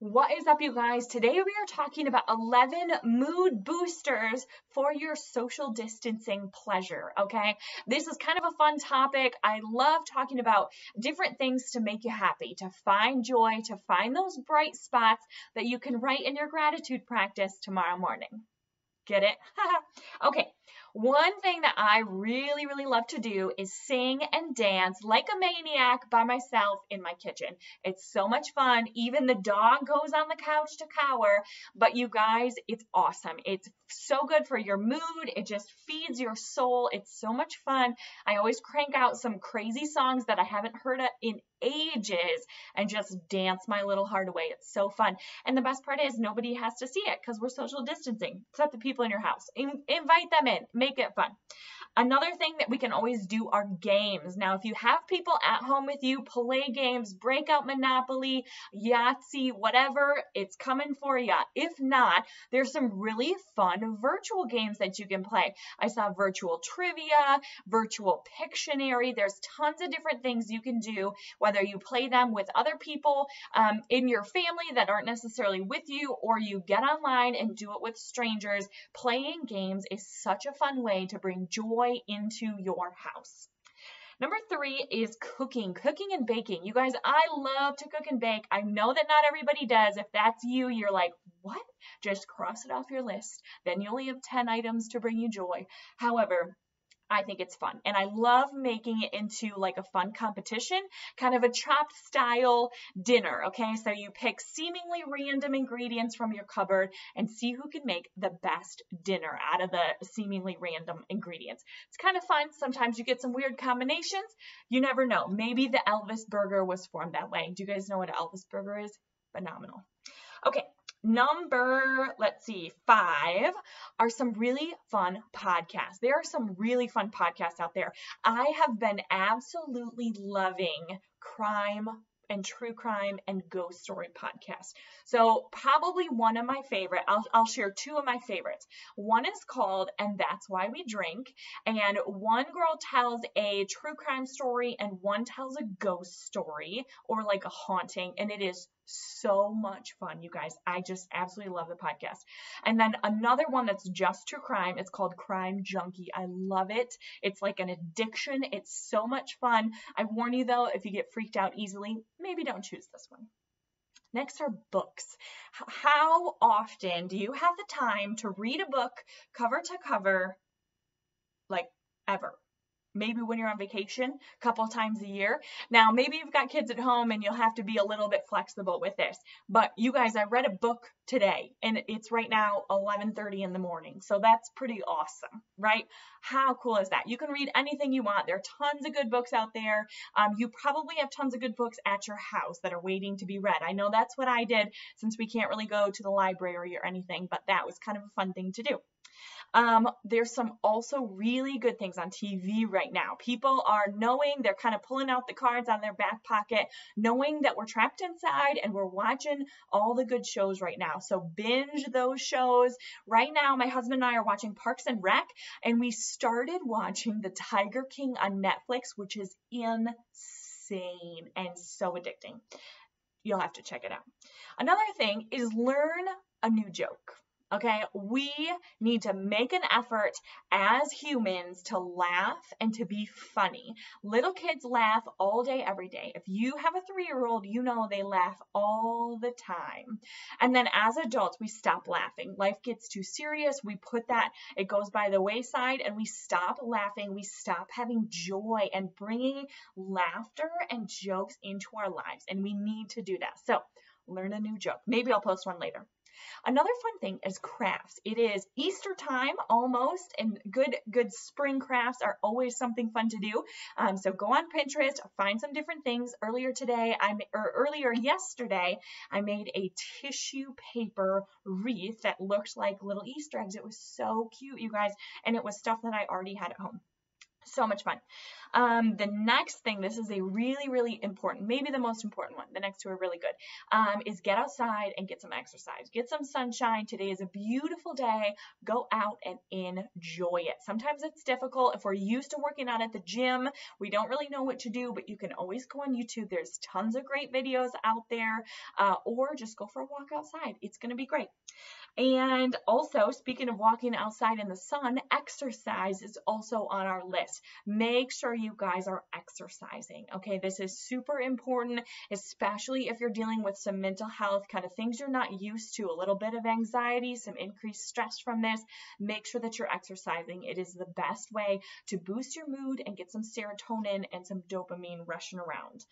What is up, you guys? Today we are talking about 11 mood boosters for your social distancing pleasure, okay? This is kind of a fun topic. I love talking about different things to make you happy, to find joy, to find those bright spots that you can write in your gratitude practice tomorrow morning. Get it? okay, one thing that I really, really love to do is sing and dance like a maniac by myself in my kitchen. It's so much fun. Even the dog goes on the couch to cower, but you guys, it's awesome. It's so good for your mood. It just feeds your soul. It's so much fun. I always crank out some crazy songs that I haven't heard in ages and just dance my little heart away. It's so fun. And the best part is nobody has to see it because we're social distancing, except the people in your house. In- invite them in, make it fun. Another thing that we can always do are games. Now, if you have people at home with you, play games, break out Monopoly, Yahtzee, whatever, it's coming for you. If not, there's some really fun virtual games that you can play. I saw virtual trivia, virtual Pictionary. There's tons of different things you can do, whether you play them with other people um, in your family that aren't necessarily with you, or you get online and do it with strangers. Playing games is such a fun way to bring joy joy into your house. Number three is cooking, cooking and baking. You guys, I love to cook and bake. I know that not everybody does. If that's you, you're like, what? Just cross it off your list. Then you only have 10 items to bring you joy. However, I think it's fun. And I love making it into like a fun competition, kind of a chopped style dinner. Okay. So you pick seemingly random ingredients from your cupboard and see who can make the best dinner out of the seemingly random ingredients. It's kind of fun. Sometimes you get some weird combinations. You never know. Maybe the Elvis burger was formed that way. Do you guys know what an Elvis burger is? Phenomenal. Okay, Number, let's see, five are some really fun podcasts. There are some really fun podcasts out there. I have been absolutely loving crime and true crime and ghost story podcast. So probably one of my favorite, I'll, I'll share two of my favorites. One is called And That's Why We Drink. And one girl tells a true crime story and one tells a ghost story or like a haunting. And it is so much fun, you guys. I just absolutely love the podcast. And then another one that's just true crime. It's called Crime Junkie. I love it. It's like an addiction. It's so much fun. I warn you though, if you get freaked out easily, maybe don't choose this one. Next are books. How often do you have the time to read a book cover to cover, like ever? Maybe when you're on vacation a couple times a year. Now, maybe you've got kids at home and you'll have to be a little bit flexible with this. But you guys, I read a book today and it's right now 11:30 in the morning. So that's pretty awesome, right? How cool is that? You can read anything you want. There are tons of good books out there. Um, you probably have tons of good books at your house that are waiting to be read. I know that's what I did since we can't really go to the library or anything, but that was kind of a fun thing to do. Um, there's some also really good things on TV right now. People are knowing they're kind of pulling out the cards on their back pocket, knowing that we're trapped inside and we're watching all the good shows right now. So binge those shows. Right now, my husband and I are watching Parks and Rec, and we started watching The Tiger King on Netflix, which is insane and so addicting. You'll have to check it out. Another thing is learn a new joke. Okay, we need to make an effort as humans to laugh and to be funny. Little kids laugh all day, every day. If you have a three year old, you know they laugh all the time. And then as adults, we stop laughing. Life gets too serious. We put that, it goes by the wayside, and we stop laughing. We stop having joy and bringing laughter and jokes into our lives. And we need to do that. So, learn a new joke. Maybe I'll post one later. Another fun thing is crafts. It is Easter time almost, and good good spring crafts are always something fun to do. Um, so go on Pinterest, find some different things. Earlier today, I or earlier yesterday, I made a tissue paper wreath that looked like little Easter eggs. It was so cute, you guys, and it was stuff that I already had at home. So much fun. Um, the next thing, this is a really, really important, maybe the most important one. The next two are really good. Um, is get outside and get some exercise. Get some sunshine. Today is a beautiful day. Go out and enjoy it. Sometimes it's difficult. If we're used to working out at the gym, we don't really know what to do, but you can always go on YouTube. There's tons of great videos out there, uh, or just go for a walk outside. It's going to be great. And also, speaking of walking outside in the sun, exercise is also on our list. Make sure you guys are exercising. Okay, this is super important, especially if you're dealing with some mental health kind of things you're not used to, a little bit of anxiety, some increased stress from this. Make sure that you're exercising. It is the best way to boost your mood and get some serotonin and some dopamine rushing around.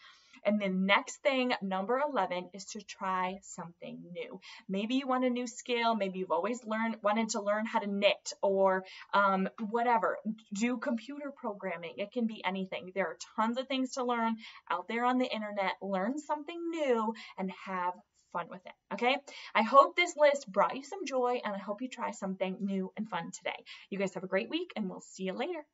And the next thing, number 11, is to try something new. Maybe you want a new skill. Maybe you've always learned, wanted to learn how to knit or um, whatever. Do computer programming. It can be anything. There are tons of things to learn out there on the internet. Learn something new and have fun with it. Okay. I hope this list brought you some joy and I hope you try something new and fun today. You guys have a great week and we'll see you later.